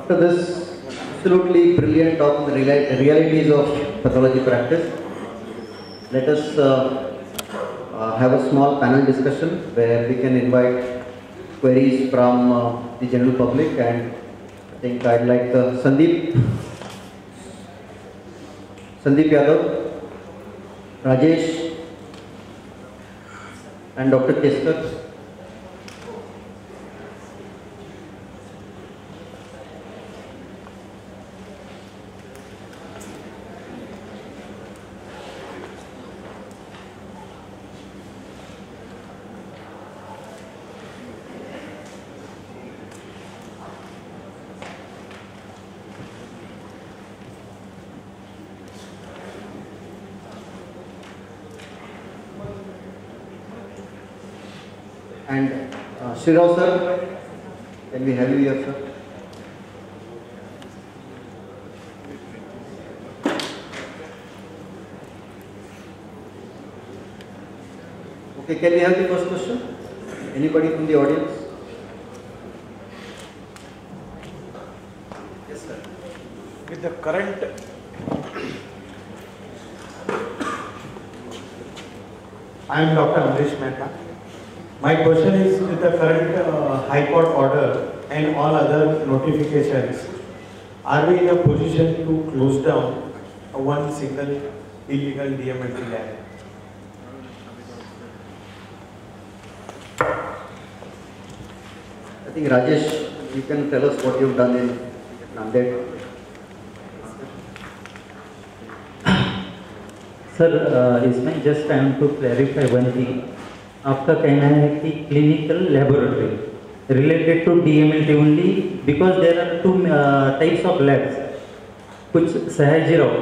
After this absolutely brilliant talk on the realities of pathology practice, let us uh, uh, have a small panel discussion where we can invite queries from uh, the general public and I think I'd like uh, Sandeep, Sandeep Yadav, Rajesh and Dr. Keskar. And Shrirao sir, can we have you here sir? Okay, can we have the first question? Anybody from the audience? Yes sir. With the current I am Dr. Amrish Mehta. My question is with the current uh, High Court order and all other notifications, are we in a position to close down one single illegal DMLT lab? I think Rajesh, you can tell us what you've done in Nanded. Sir uh, इसमें just I am to clarify one thing आपका कहना है कि clinical laboratory related to DMLT only because there are two types of labs कुछ सयाजीराव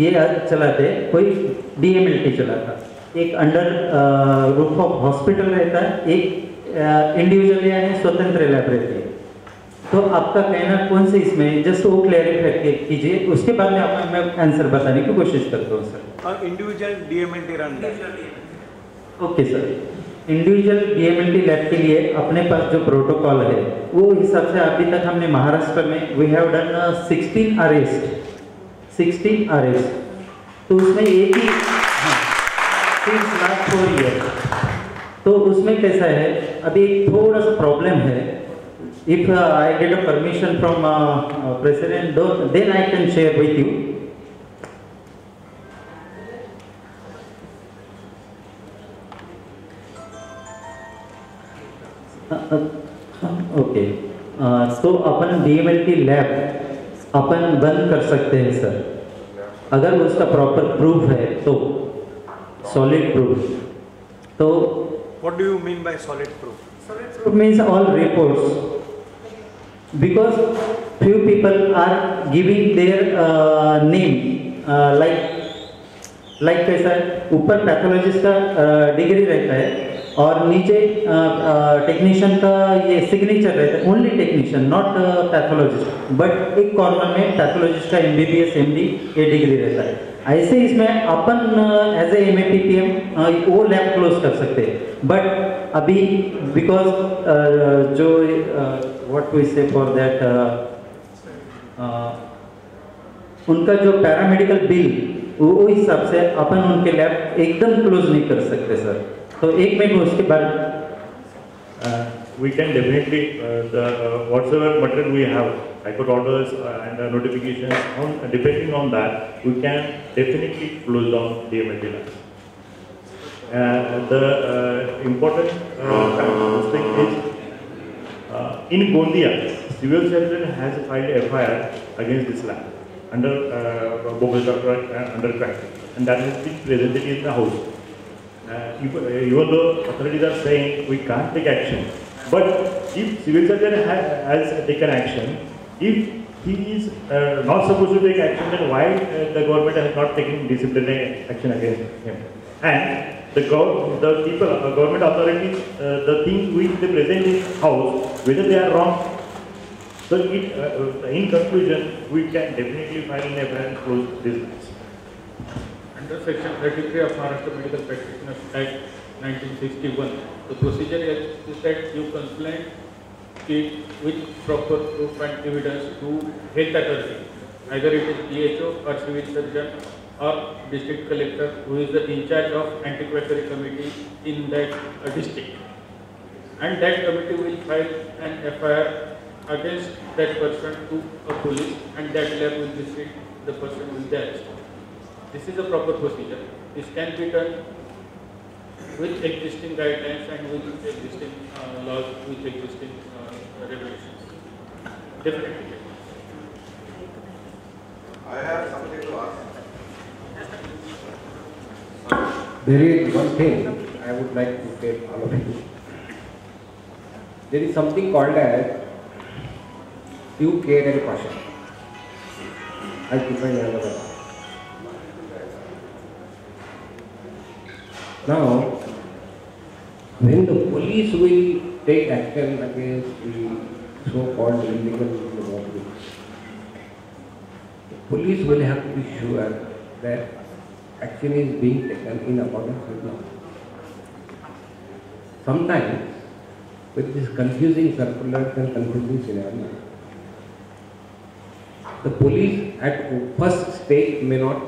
ये आज चलाते कोई डीएमएलटी चलाता। एक अंडर रूफ ऑफ़ हॉस्पिटल रहता है एक इंडिविजुअल यानी स्वतंत्र लैब रहती है। तो आपका कहना कौन से इसमें जस्ट वो क्लैरिफाई कीजिए। उसके बाद में आपको मैं आंसर बताने की कोशिश करता हूँ sir individual DMLT run okay sir individual DMLT lab के लिए अपने पास जो प्रोटोकॉल है, वो हिसाब से अभी तक हमने महाराष्ट्र में we have done 16 arrest 16 arrest तो उसमें एक ही सिंस लास्ट फोर ईयर तो उसमें कैसा है? अभी एक थोड़ा सा प्रॉब्लम है. If I get a permission from president then I can share with you okay तो uh, अपन डीएमएल की लैब अपन बंद कर सकते हैं सर अगर उसका प्रॉपर प्रूफ है तो सॉलिड प्रूफ तो what do you mean by solid proof solid proof means all reports because few people are giving their name like like कैसा ऊपर पैथोलॉजिस्ट का uh, डिग्री रहता है. और नीचे टेक्नीशियन का ये सिग्नेचर रहता है only technician not pathologist but एक कॉर्नर में पैथोलॉजिस्ट का एम बी बी ये डिग्री रहता है। ऐसे इसमें अपन as A M A P P M वो लैब क्लोज कर सकते हैं। बट अभी बिकॉज़ uh, जो what we say for that उनका जो पैरामेडिकल बिल वो हिसाब से अपन उनके लैब एकदम क्लोज नहीं कर सकते सर तो एक मिनट उसके बाद Uh, we can definitely, uh, the, uh, whatsoever material we have, high court orders uh, and uh, notifications, on, depending on that, we can definitely close down DMLT labs. Uh, the uh, important uh, fact- thing is, uh, in Gondia, civil servant has filed FIR against this lab under uh, bogus doctor uh, under crime, and that has been presented in the house. Uh, even, uh, though authorities are saying we can't take action, but if civil surgeon ha- has taken action, if he is uh, not supposed to take action, then why uh, the government has not taken disciplinary action against him? And the, gov- the people, uh, government authorities, uh, the things which they present in house, whether they are wrong. So it, uh, uh, in conclusion, we can definitely find FIR and close this. Under section 33 of Maharashtra Medical Practitioners Act 1961, the procedure is that you complain with proper proof and evidence to health authority, either it is DHO or civil surgeon or district collector who is the in charge of anti-quackery committee in that uh, district. And that committee will file an FIR against that person to a police and that lab will visit the person be arrested. This is a proper procedure. This can be done with existing guidelines and with existing uh, laws, with existing uh, regulations. Definitely. I have something to ask. There is one thing I would like to tell all of you. There is something called as due care and caution. I define another. Now, when the police will take action against the so-called illegal mobility, the police will have to be sure that action is being taken in accordance with law. Sometimes, with this confusing circulars and confusing scenario, the police at first stage may not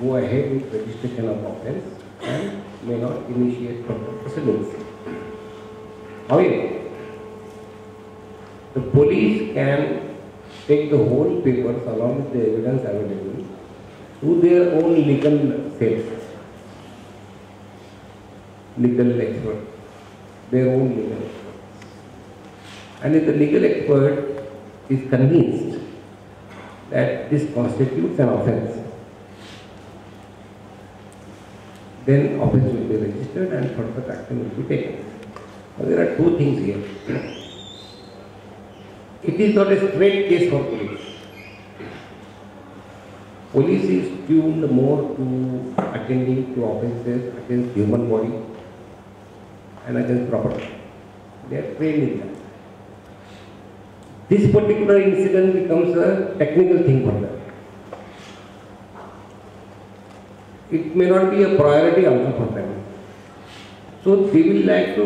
go ahead with registration of offence and may not initiate further proceedings. However, the police can take the whole papers along with the evidence available to their own legal cells, legal expert, their own legal expert. And if the legal expert is convinced that this constitutes an offence, then offence will be registered and further action will be taken. There are two things here. It is not a straight case for police. Police is tuned more to attending to offences against human body and against property. They are trained in that. This particular incident becomes a technical thing for them. It may not be a priority also for them. So they will like to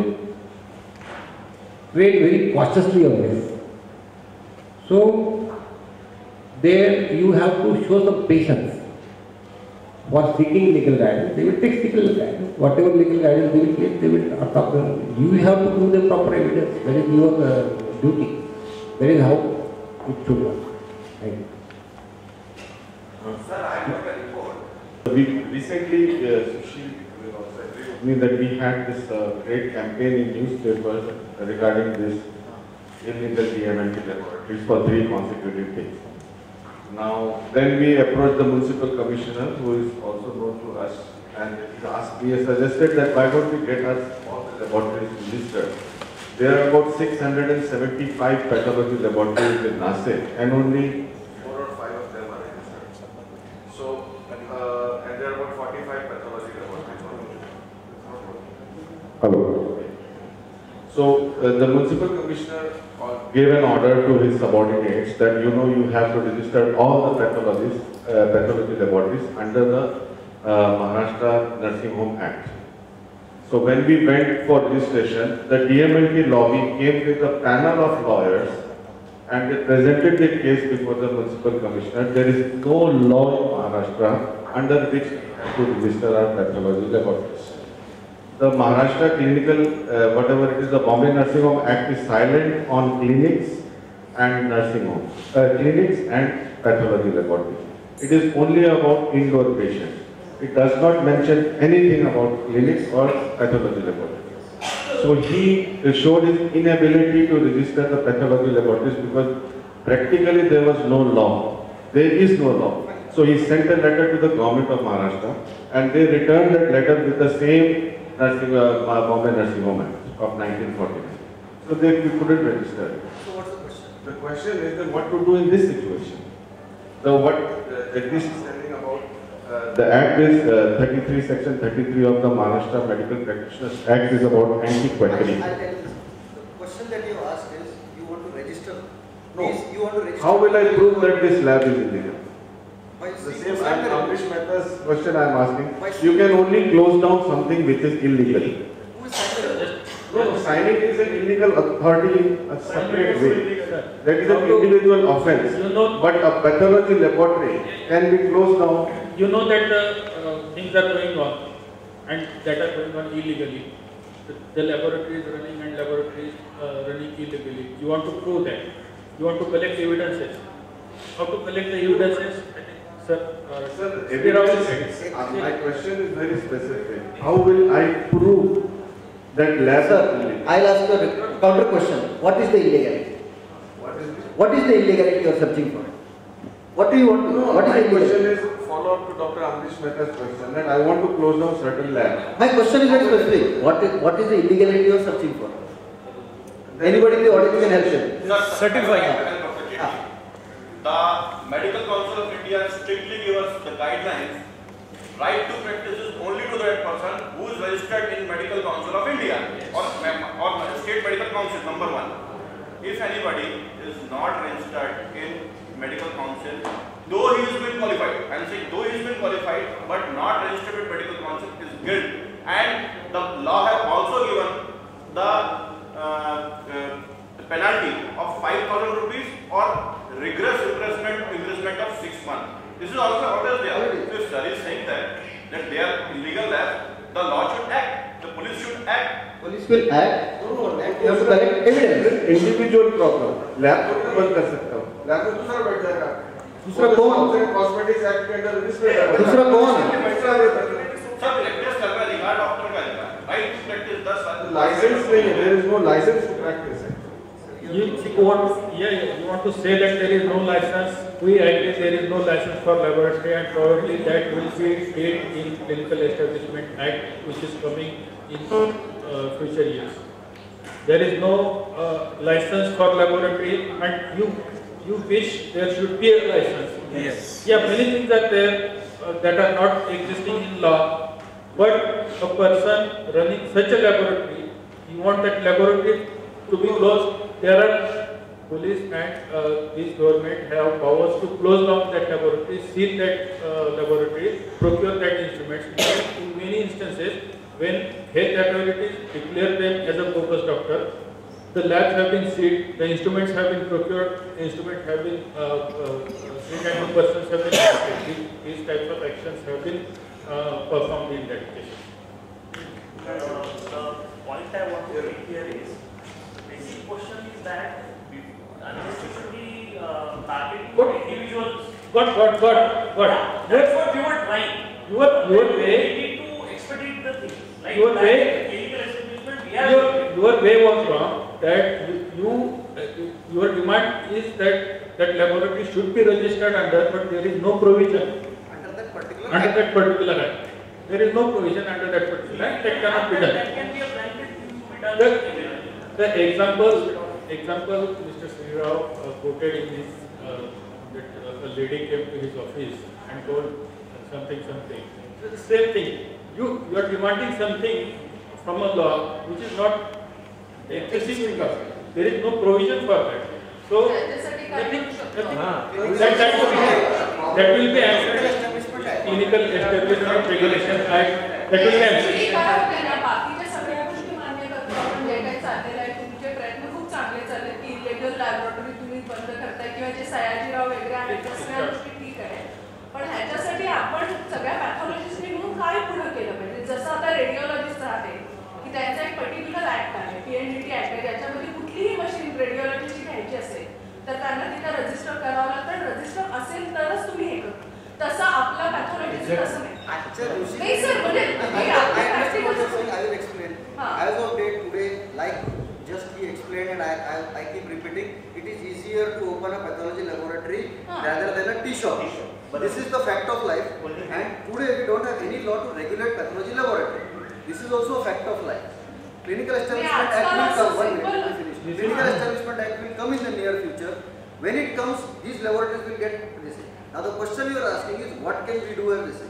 trade very cautiously on this. So there you have to show some patience for seeking legal guidance. They will take legal guidance. Whatever legal guidance they will get, they will adopt. You have to do the proper evidence. That is your uh, duty. That is how it should work. Thank you. Sir, I got a report. We recently, uh, me that we had this uh, great campaign in newspapers regarding this illegal DMLT laboratories for three consecutive days. Now, then we approached the municipal commissioner, who is also known to us, and he asked, we suggested that why don't we get us all the laboratories registered. There are about 675 pathology laboratories in Nasik, and only Four or five of them are registered. So, uh, and there are about 45 pathology laboratories. Hello. So uh, the municipal commissioner gave an order to his subordinates that you know you have to register all the pathologists, uh, pathology laboratories under the uh, Maharashtra Nursing Home Act. So when we went for registration, the DMLT lobby came with a panel of lawyers and they presented the case before the municipal commissioner. There is no law in Maharashtra under which we have to register our pathology laboratories. The Maharashtra Clinical, uh, whatever it is, the Bombay Nursing Home Act is silent on clinics and nursing homes, uh, clinics and pathology laboratories. It is only about indoor patients. It does not mention anything about clinics or pathology laboratories. So he showed his inability to register the pathology laboratories because practically there was no law. There is no law. So he sent a letter to the government of Maharashtra and they returned that letter with the same nursing, uh, Bombay Nursing Home Act of 1949. So they we couldn't register. So what's the question? The question is then what to do in this situation? So what uh, Jagdish is telling about, uh, the act is uh, 33, section 33 of the Maharashtra Medical Practitioners Act is about anti-quackery. I'll tell you. The question that you asked is, you want to register? No. Means You want to register? How will I prove that this lab is illegal? By The seeking same standard. Amrish Mehta's question I am asking. You can only close down something which is illegal. Who is standard? No, signing is an illegal authority, a separate way. That is an individual offense. You know, But a pathology laboratory can be closed down. you know that the uh, things are going on and that are going on illegally. The, the laboratory is running and laboratory is uh, running illegally. You want to prove that. You want to collect evidences. How to collect the evidences? I think, sir. Uh, Sir, Sri Rao will evidence, uh, my question is very specific. How will I prove that lab is Sir, illegal? I'll ask you a counter question. What is the illegality? What is it? What is the illegality you are searching for? What do you want to know? No, What is my the question illegality? is follow up to Dr. Amrish Mehta's question that I want to close down certain labs. My question is very specific. What is, what is the illegality you are searching for? Anybody in the audience can help you. Certifying. Ah. The Medical Council of India strictly gives the guidelines. Right to practice is only to that person who is registered in Medical Council of India or, or State Medical Council, number one. If anybody is not registered in Medical Council, though he has been qualified, I am saying though he has been qualified but not registered with Medical Council is guilt. And the law has also given the uh, uh, penalty of 5,000 rupees or rigorous imprisonment, 6 months. This is also what is there. If sir is saying that, that they are illegal labs, the law should act, the police should act. Police will act. No, no, act. You have to collect evidence. Individual problem lab को तो बंद कर सकता हूँ lab में दूसरा बैठ जाएगा दूसरा कौन? कॉस्मेटिक्स एक्ट के अंदर रजिस्टर दूसरा कौन? सर प्रैक्टिस कर रहा है अधिकार डॉक्टर का अधिकार राइट 10 साल लाइसेंस नहीं है there is no licence to practise You, want, yeah, yeah, you want to say that there is no license. We agree there is no license for laboratory and probably that will be paid in Clinical Establishment Act which is coming in uh, future years. There is no uh, license for laboratory and you, you wish there should be a license. Yes. Yeah, many things are there uh, that are not existing in law. But a person running such a laboratory, you want that laboratory to be closed. There are police and uh, this government have powers to close down that laboratory, seal that uh, laboratory, procure that instruments. In many instances, when health authorities declare them as a bogus doctor, the labs have been sealed, the instruments have been procured, instruments have been, uh, uh, sealed and persons have been arrested. These, these types of actions have been uh, performed in that case. Uh, the point I want to make here is, the basic question that you should be uh, targeting What? individuals. Got, got, got, got. Yeah, That's what we were trying. Your, your We way, need to expedite the thing. Like Your way- Clinical establishment, we are. your, your way was wrong, that you, you, uh, your demand is that, that laboratory should be registered under, but there is no provision Under that particular under act. that particular act. There is no provision under that particular act, that cannot be done. That can be a blanket to be done. The, the example, example Mr. Srirao uh, quoted in his, uh, that uh, a lady came to his office and told something, something. So the same thing. You, you are demanding something from a law which is not existing in. There is no provision for that. So, nothing, nothing. Ah. That, that, will be, that will be answered. Clinical Establishment regulation Act. That will be answered. Register असेल तरच तुम्ही हे करतो तसं आपलं pathologist तसं नाही नाही sir, म्हणजे हे saying. I will explain. हा. As of date today, like just he explained and I, I, I keep repeating, it is easier to open a pathology laboratory Ha. rather than a tea shop. but This is the fact of life and today we don't have any law to regulate pathology laboratory. This is also a fact of life. Clinical Establishment yeah, Act will come, one minute. Clinical Establishment Act will come in the near future. When it comes, these laboratories will get this. Now the question you are asking is what can we do as this?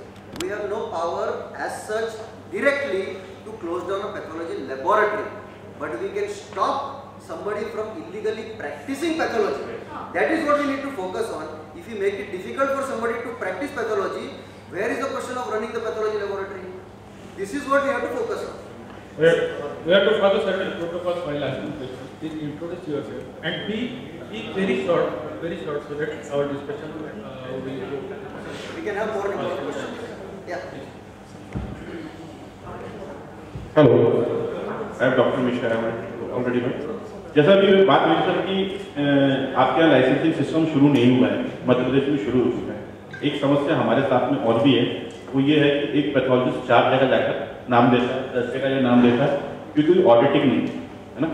We have no power as such directly to close down a pathology laboratory. But we can stop somebody from illegally practicing pathology. That is what we need to focus on. If we make it difficult for somebody to practice pathology, where is the question of running the pathology laboratory? This is what we have to focus on. Well, we have to follow certain protocols while asking questions. Please introduce yourself and be, be very short, very short so that our discussion uh, will go. We can have more questions. Yeah. Hello I am doctor Mishra already में जैसा अभी बात हुई sir कि आपके यहाँ licensing system शुरू नहीं हुआ है मध्य प्रदेश में शुरू हो चुका है एक समस्या हमारे साथ में और भी है वो ये है कि एक पैथोलॉजिस्ट चार जगह जाकर नाम देता है दस जगह नाम देता है क्योंकि ऑडिटिंग नहीं है ना?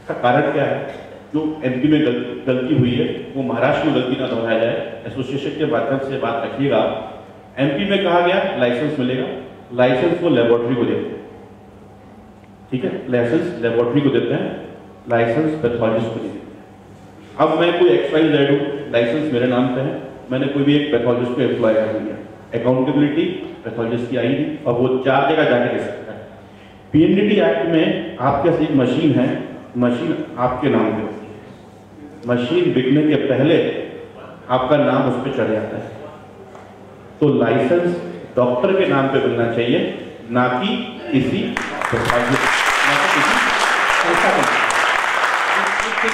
इसका कारण क्या है? जो एमपी में गल, गलती हुई है वो महाराष्ट्र में गलती ना दोहराया जाए। एसोसिएशन के माध्यम से बात रखिएगा एमपी में कहा गया लाइसेंस मिलेगा। लाइसेंस वो लेबोरेटरी को देते हैं। ठीक है? लाइसेंस लेबोरेटरी को देते हैं। लाइसेंस पैथोलॉजिस्ट को देते अब मैं कोई एक्स वाई जेड हूँ लाइसेंस मेरे नाम पे है। मैंने कोई भी एक पैथोलॉजिस्ट को एम्प्लॉय कर लिया अकाउंटेबिलिटी पैथोलॉजिस्ट की आई और वो चार जगह सकता है। पीएनडीटी एक्ट में आपके पास एक मशीन है, मशीन आपके नाम पे होती है। मशीन बिकने के पहले आपका नाम उस पर चढ़ जाता है। तो लाइसेंस डॉक्टर के नाम पे मिलना चाहिए, ना कि पे।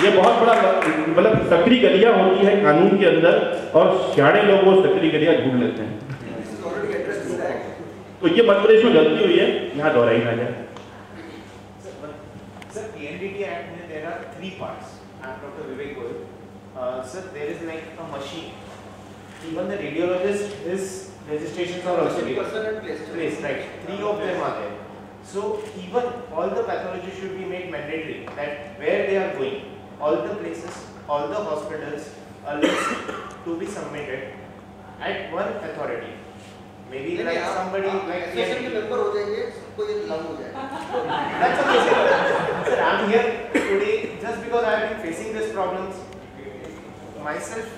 ये बहुत बड़ा मतलब सक्रिय गलिया होती है कानून के अंदर और सियाणे लोग वो सक्रिय गलिया ढूंढ लेते हैं। तो ये मध्य प्रदेश में गलती हुई है, यहाँ दोहराई ना जाए। three parts. I am Dr. Vivek Goyal. Uh, sir, there is like a machine. Even the radiologist, his registrations are also placed. Right, three of them are there. So even all the pathology should be made mandatory that where they are going, all the places, all the hospitals, a list to be submitted at one authority. Maybe like somebody like That's okay, sir. sir, I'm here today because I have been facing these problems myself